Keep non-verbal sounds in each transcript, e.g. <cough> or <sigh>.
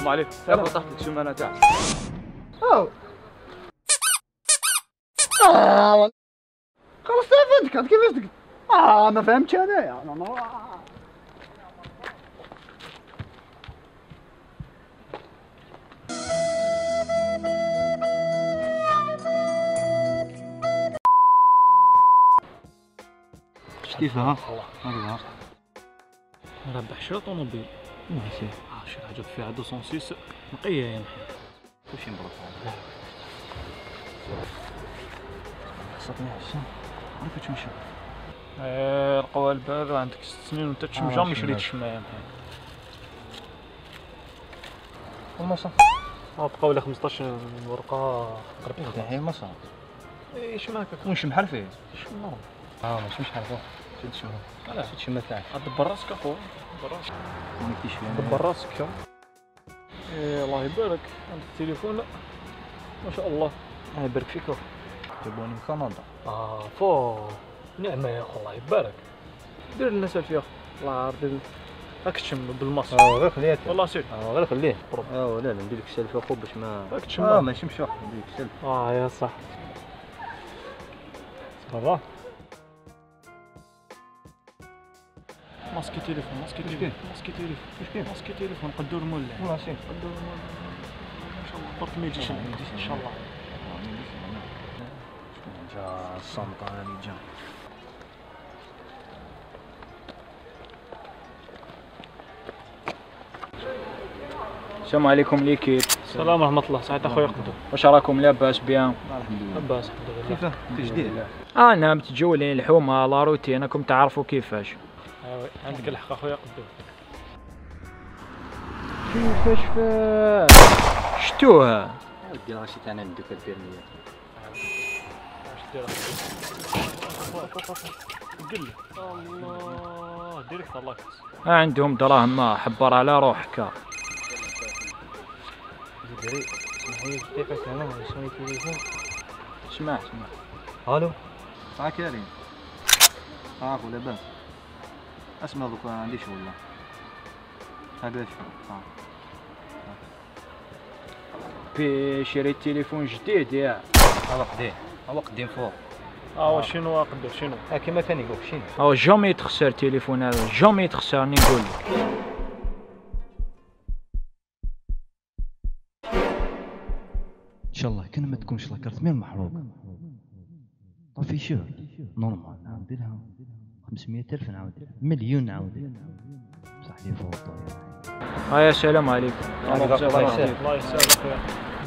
السلام عليكم سلام. فتحت لك الشمانه تاعك أو آه خلاص استفدتك هاد كيفاش تقول آه ما فهمتش أنا. يا كيفها ها؟ ربح شرا طوموبيل ماشي شي حاجة فيها 206 نقية يا محي كلشي مبروك. خاصك نعشى عرفت تمشي إيه القوالب هذا عندك ست سنين وانت تشم آه، جامي شي شريت ماشي. الشمع يا محي المصا آه بقاو لي 15 ورقة قرب هي المصا إيش معك ونش محل فيه شنو؟ آه ماشي حرفه شنو؟ لا. شد شمة تاعك دبر راسك اخويا. دبر راسك ما دبر راسك إيه الله يبارك. عندك تليفون ما شاء الله. الله يبارك فيك جابوني من كندا. آه فو نعمة يا اخو الله يبارك. دير لنا سيلفي يا اخو الله دير راك تشم بالمص آه غير خليه والله سير. آه غير خليه. آه لا لا ندير لك سيلفي اخو باش ما راك تشم. آه ماشي مشى ندير لك سيلفي. آه يا صح صافا ماسكي تليفون ماسكي تليفون ماسكي تليفون؟ ماسكي تليفون قدور مولا ماشي قدور مولا إن شاء الله. برك ما يجيش إن شاء الله. جا الصمت هذه جا. السلام عليكم ليكيب السلام ورحمة الله. سعيد اخويا قدور واش راكم؟ لاباس بيان. الحمد لله. لاباس الحمد لله. كيفاه في جديد. أنا متجولين الحومة لا روتين راكم تعرفوا كيفاش. ايوا عندك الحق أخويا قدور كيفاش فاش شتوها ودي راسي تاعنا نديك البيرميات واش دير قل الله ديريكت الله كاس عندهم دراهم ما حبر على روحك. دري اسمح لي كيفاش أنا؟ شنو التليفون اسمع اسمع. ألو صحا كريم. عارفو لاباس اسمع دوك ما عنديش والله هكذا شوف آه. بي شريت تليفون جديد يا. هذا قديم. هذا قديم فوق. آه واش شنو قدور شنو؟ آه كيما كان يقول شنو؟ أو جامي تخسر تليفون هذا جامي تخسرني نقول لك. إن شاء الله كان ما تكونش لا كارت ميم محروق؟ طافي شو؟ نورمال لها. 500 ألف نعاود مليون نعاود بصح لي فوطو يا ها يا سلام عليكم الله يسهل. الله أخويا.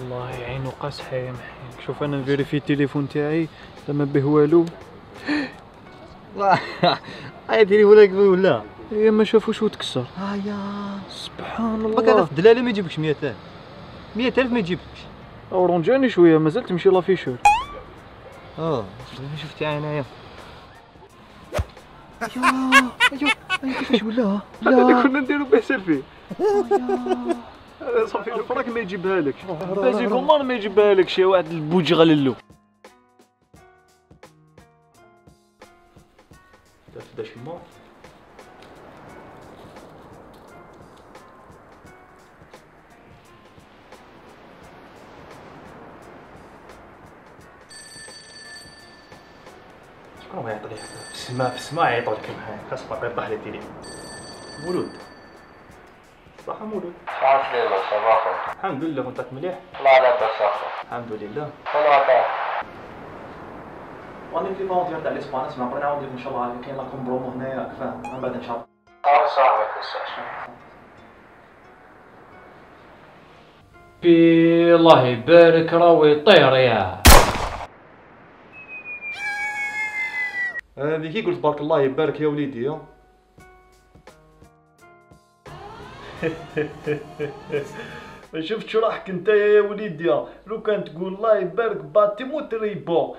الله يعينو قاصحه يا محي. شوف أنا نفيريفي التليفون تاعي. ما به والو. <laughs> هاي تليفونك ولا هي ما شافوش وتكسر هيا سبحان بك هذا الله. في الدلالة ما يجيبكش 100000 100000 ما يجيبكش. اورونجاني شوية مازال تمشي لافيشور. آه شفتي أنايا. ايوا ايوا كيفاش ولا هذا كنا نديرو به سيلفي صافي الفراك ما يجيبها لك بازي كومان ما يجيبها لك شي واحد البوجي غللو داش الماء شكون ما يعطي لي في السماء في السماء يعيطوا لك معايا خاص باقي يطيح لي التليفون مولود. صح مولود. ليه صباحا الحمد لله وانت مليح. لا لا بس الحمد لله. في فونتير تاع الاسبان اسمع بغينا نعاود إن شاء الله. كاين لكم برومو هنايا فاهم من بعد إن شاء الله. يبارك راهو يطير يا هذه كي قلت بارك الله يبارك يا وليدي ها <laughs> شفت شو راحك انت يا وليدي لو كان تقول الله يبارك باتي مو تريبو.